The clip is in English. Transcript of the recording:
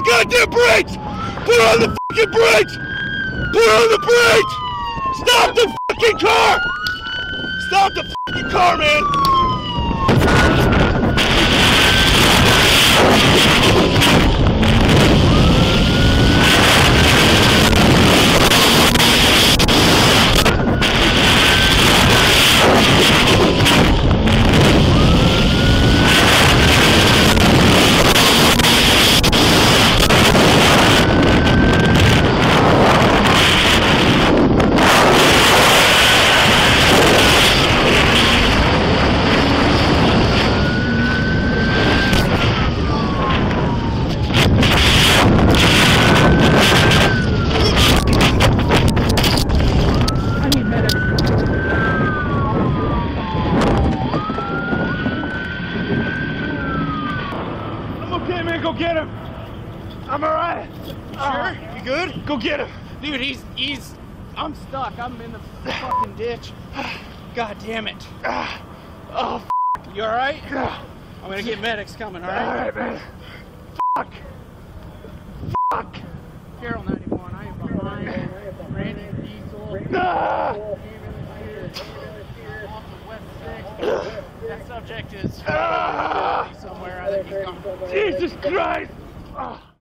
the goddamn brakes! Put on the fucking brakes! Put on the brakes! Stop the fucking car! Stop the fucking car, man! I'm okay, man. Go get him. I'm alright. Sure? You good? Go get him. Dude, he's he's I'm stuck. I'm in the fucking ditch. God damn it. Oh, You alright? I'm gonna get medics coming, all alright? man. Fuck. Fuck. Carol 91, I am behind. Randy Diesel. Ah! Off of West 6. That subject is Ah! somewhere. Jesus Christ. Ah.